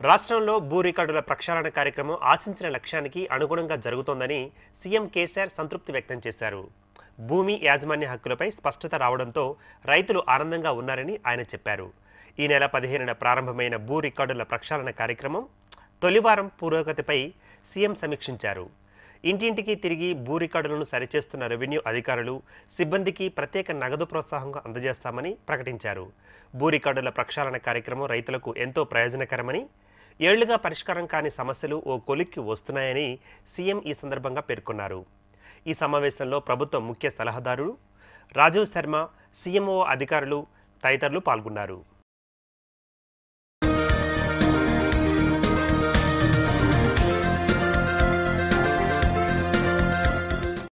రాష్ట్రంలో భూ రికార్డుల ప్రక్షాళన కార్యక్రమం ఆశించిన లక్ష్యానికి అనుగుణంగా జరుగుతోందని సీఎం కేసీఆర్ సంతృప్తి వ్యక్తం చేశారు. భూమి యాజమాన్య హక్కులపై స్పష్టత రావడంతో రైతులు ఆనందంగా ఉన్నారని ఆయన చెప్పారు. ఈ నెల పదిహేనున ప్రారంభమైన భూ రికార్డుల ప్రక్షాళన కార్యక్రమం తొలివారం పురోగతిపై సీఎం సమీక్షించారు. ఇంటింటికి తిరిగి భూ రికార్డులను సరిచేస్తున్న రెవెన్యూ అధికారులు సిబ్బందికి ప్రత్యేక నగదు ప్రోత్సాహంగా అందజేస్తామని ప్రకటించారు. భూ రికార్డుల ప్రక్షాళన కార్యక్రమం రైతులకు ఎంతో ప్రయోజనకరమని ఏళ్ళుగా పరిష్కారం కాని సమస్యలు ఓ కొలిక్కి వస్తున్నాయని సీఎం ఈ సందర్భంగా పేర్కొన్నారు. ఈ సమావేశంలో ప్రభుత్వ ముఖ్య సలహాదారుడు రాజీవ్ శర్మ సీఎంఓ అధికారులు తదితరులు పాల్గొన్నారు.